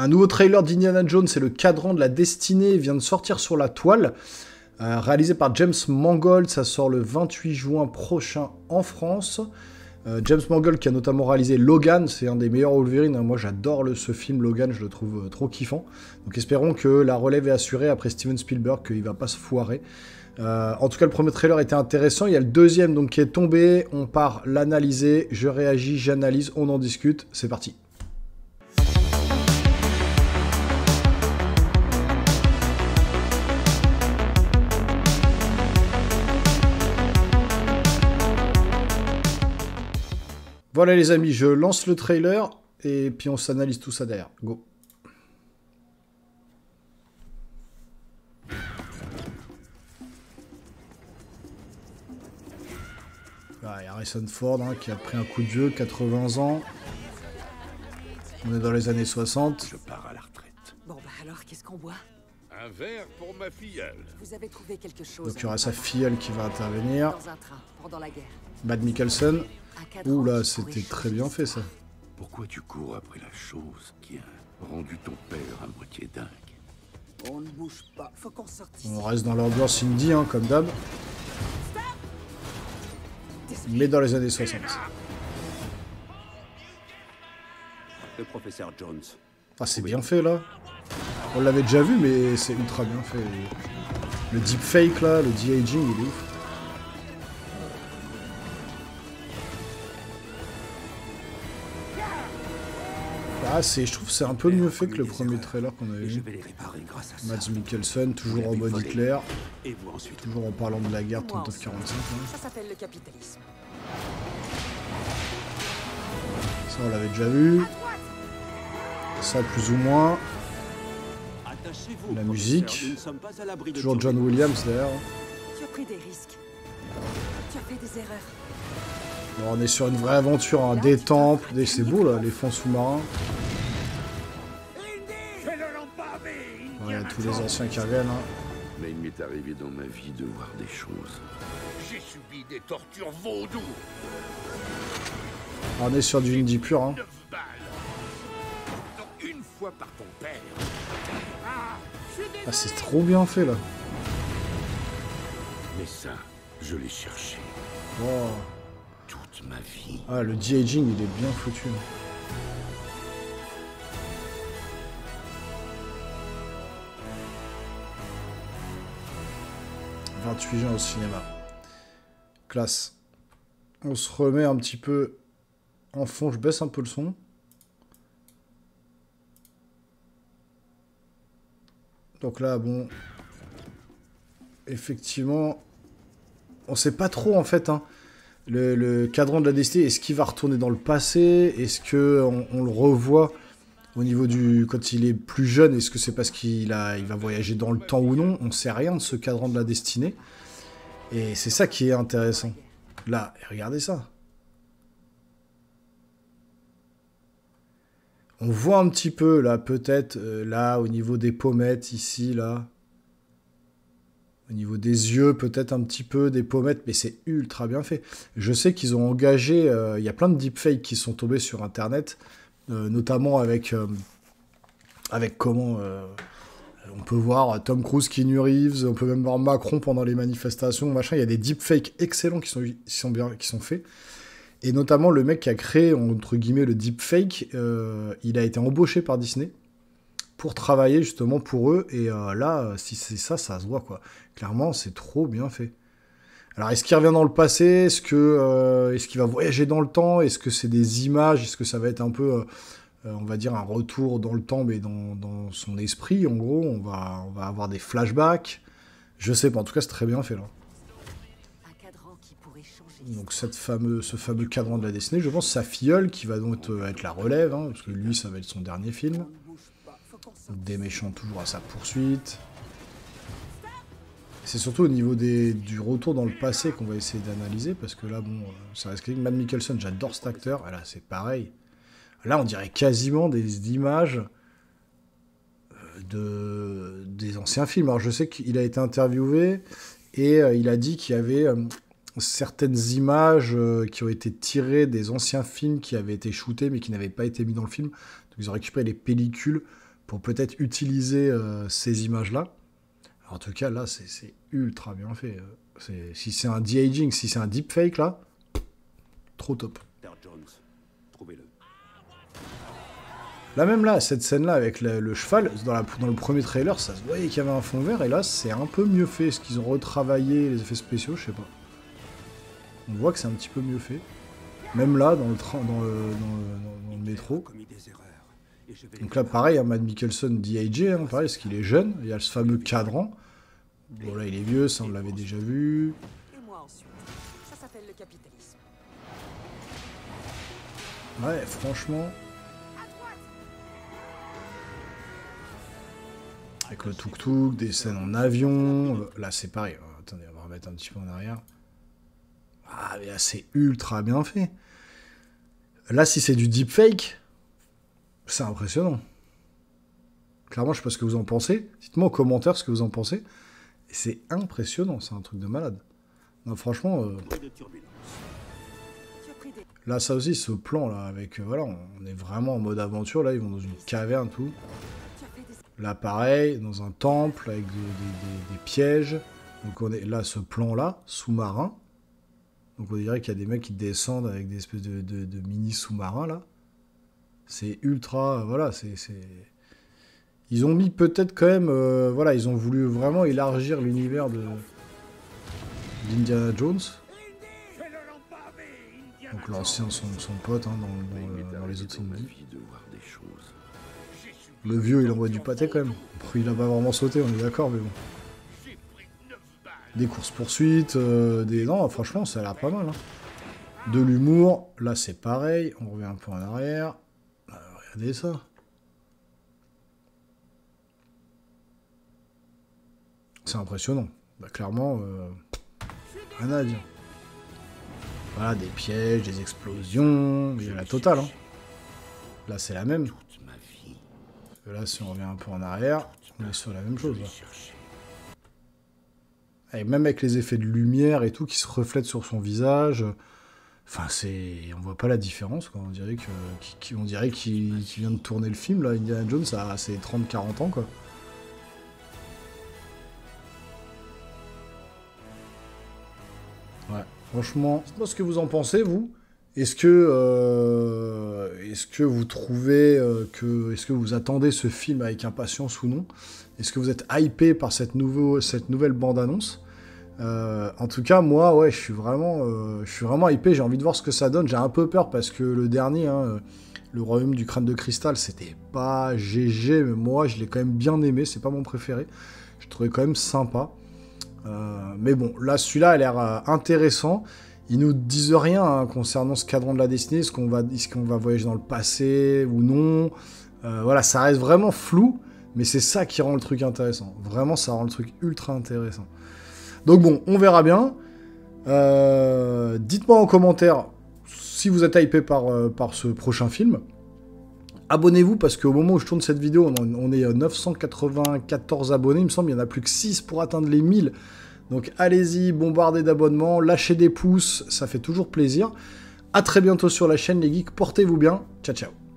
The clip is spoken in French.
Un nouveau trailer d'Indiana Jones, c'est le cadran de la destinée, vient de sortir sur la toile. Euh, réalisé par James Mangold, ça sort le 28 juin prochain en France. Euh, James Mangold qui a notamment réalisé Logan, c'est un des meilleurs Wolverine. Hein. Moi j'adore ce film Logan, je le trouve euh, trop kiffant. Donc espérons que la relève est assurée après Steven Spielberg, qu'il va pas se foirer. en tout cas, le premier trailer était intéressant. Il y a le deuxième donc qui est tombé. On part l'analyser. Je réagis, j'analyse, on en discute. C'est parti. Voilà les amis, je lance le trailer et puis on s'analyse tout ça derrière. Go. Ah, il y a Harrison Ford hein, qui a pris un coup de vieux, 80 ans. On est dans les années 60. Je pars à la retraite. Bon bah alors, qu'est-ce qu'on boit? Un verre pour ma filleule. Vous avez trouvé quelque chose Donc il y aura sa filleule qui va intervenir. Dans un train, pendant la guerre. Matt Mikkelsen. Ouh là, c'était très bien fait ça. Pourquoi tu cours après la chose qui a rendu ton père à moitié dingue On ne bouge pas, faut qu'on sorte On reste dans l'ambiance indie, hein, comme d'hab. Mais dans les années 60. Le professeur Jones. Ah, c'est bien fait là. On l'avait déjà vu, mais c'est ultra bien fait. Le deepfake là, le de-aging, il est ouf. Ah, c'est, je trouve que c'est un peu mieux fait que le premier trailer qu'on avait vu. Mads Mikkelsen, toujours en mode Hitler. Toujours en parlant de la guerre 39-45. Hein. Ça s'appelle le capitalisme. Ça, on l'avait déjà vu. Ça, plus ou moins. La musique. Toujours John Williams d'ailleurs. Tu as pris des risques. Tu as fait des erreurs. Bon, on est sur une vraie aventure, hein. des temples, des... c'est beau là, les fonds sous-marins. Tous les anciens qui reviennent. Hein. Mais il m'est arrivé dans ma vie de voir des choses. J'ai subi des tortures vaudou. On est sur du indie pur. Hein. Une fois par ton père. Ah, c'est trop bien fait là. Mais ça, je l'ai cherché. Oh. Toute ma vie. Ah, le de-aging, il est bien foutu. Hein. 28 juin au cinéma. Classe. On se remet un petit peu en fond. Je baisse un peu le son. Donc là, bon... Effectivement... On sait pas trop, en fait, hein. le, cadran de la destinée. Est-ce qu'il va retourner dans le passé? Est-ce que on, le revoit? Au niveau du... Quand il est plus jeune, est-ce que c'est parce qu'il va voyager dans le temps ou non? On sait rien de ce cadran de la destinée. Et c'est ça qui est intéressant. Là, regardez ça. On voit un petit peu, là, peut-être, euh, là, au niveau des pommettes, ici, là. Au niveau des yeux, peut-être un petit peu des pommettes, mais c'est ultra bien fait. Je sais qu'ils ont engagé, euh, il y a plein de deepfakes qui sont tombés sur Internet, notamment avec, avec comment on peut voir Tom Cruise, Keanu Reeves, on peut même voir Macron pendant les manifestations, machin. Il y a des deepfakes excellents qui sont, faits. Et notamment, le mec qui a créé, entre guillemets, le deepfake, euh, il a été embauché par Disney pour travailler justement pour eux. Et euh, là, si c'est ça, ça se voit, quoi. Clairement, c'est trop bien fait. Alors, est-ce qu'il revient dans le passé? Est-ce que euh, est-ce qu'il va voyager dans le temps? Est-ce que c'est des images? Est-ce que ça va être un peu euh, on va dire, un retour dans le temps, mais dans, son esprit, en gros? On va, on va avoir des flashbacks. Je sais pas, en tout cas, c'est très bien fait, là. Donc cette fameux, ce fameux cadran de la destinée, je pense sa filleule qui va donc être la relève, hein, parce que lui ça va être son dernier film. Des méchants toujours à sa poursuite. C'est surtout au niveau du retour dans le passé qu'on va essayer d'analyser, parce que là, bon, euh, ça reste Matt Mikkelsen, j'adore cet acteur, là c'est pareil. Là, on dirait quasiment des images euh, de, des anciens films. Alors, je sais qu'il a été interviewé et euh, il a dit qu'il y avait certaines images qui ont été tirées des anciens films qui avaient été shootés mais qui n'avaient pas été mis dans le film. Donc, ils ont récupéré les pellicules pour peut-être utiliser ces images-là. En tout cas, là, c'est ultra bien fait. Si c'est un de-aging, si c'est un deepfake, là, trop top. Là même là, cette scène-là avec le, cheval, dans, le premier trailer, ça se voyait qu'il y avait un fond vert, et là c'est un peu mieux fait. Est-ce qu'ils ont retravaillé les effets spéciaux Je sais pas. On voit que c'est un petit peu mieux fait. Même là, dans le, train, dans le, métro. Donc là, pareil, hein, Matt Mikkelson DIJ, hein, pareil, parce qu'il est jeune. Il y a ce fameux cadran. Bon, là, il est vieux, ça, on l'avait déjà vu. Ouais, franchement... Avec le tuk-tuk, des scènes en avion. Là, c'est pareil. Attendez, on va remettre un petit peu en arrière. Ah, mais là, c'est ultra bien fait. Là, si c'est du deepfake, c'est impressionnant. Clairement, je sais pas ce que vous en pensez. Dites-moi en commentaire ce que vous en pensez. C'est impressionnant, c'est un truc de malade. Non, franchement... Euh, là, ça aussi, ce plan, là, avec... Euh, voilà, on est vraiment en mode aventure, là, ils vont dans une caverne, tout. Là, pareil, dans un temple avec des, pièges. Donc on est là, ce plan-là, sous-marin. Donc on dirait qu'il y a des mecs qui descendent avec des espèces de, mini sous-marins là. C'est ultra, voilà, c'est, ils ont mis peut-être quand même, euh, voilà, ils ont voulu vraiment élargir l'univers de d'Indiana Jones. Donc l'ancien son, son pote hein, dans, les autres films. Le vieux, il envoie du pâté quand même. Il a pas vraiment sauté, on est d'accord, mais bon. Des courses-poursuites, euh, des... Non, franchement, ça a l'air pas mal. Hein. De l'humour, là c'est pareil, on revient un peu en arrière. Regardez ça. C'est impressionnant. Bah, clairement, euh, rien à dire. Voilà, des pièges, des explosions, il y a la totale. Hein. Là, c'est la même là, si on revient un peu en arrière, on est sur la même chose. Et même avec les effets de lumière et tout qui se reflètent sur son visage, enfin c'est, on voit pas la différence. Quoi. On dirait qu'il vient de tourner le film là. Indiana Jones, a ses 30-40 ans quoi. Ouais, franchement, dites-moi ce que vous en pensez vous. Est-ce que, euh, vous trouvez euh, que. Est-ce que vous attendez ce film avec impatience ou non? Est-ce que vous êtes hypé par cette, nouvelle bande-annonce? Euh, En tout cas, moi, ouais, je suis vraiment, je suis vraiment hypé. J'ai envie de voir ce que ça donne. J'ai un peu peur parce que le dernier, hein, Le Royaume du Crâne de Cristal, c'était pas GG, mais moi, je l'ai quand même bien aimé. C'est pas mon préféré. Je trouvais quand même sympa. mais bon, là, celui-là a l'air intéressant. Ils nous disent rien hein, concernant ce cadran de la destinée, est-ce qu'on va, est qu'on va voyager dans le passé ou non. Euh, voilà, ça reste vraiment flou, mais c'est ça qui rend le truc intéressant. Vraiment, ça rend le truc ultra intéressant. Donc bon, on verra bien. Euh, dites-moi en commentaire si vous êtes hypé par, euh, par ce prochain film. Abonnez-vous parce qu'au moment où je tourne cette vidéo, on, on est 994 abonnés. Il me semble qu'il n'y en a plus que 6 pour atteindre les 1000. Donc allez-y, bombardez d'abonnements, lâchez des pouces, ça fait toujours plaisir. A très bientôt sur la chaîne les geeks, portez-vous bien, ciao ciao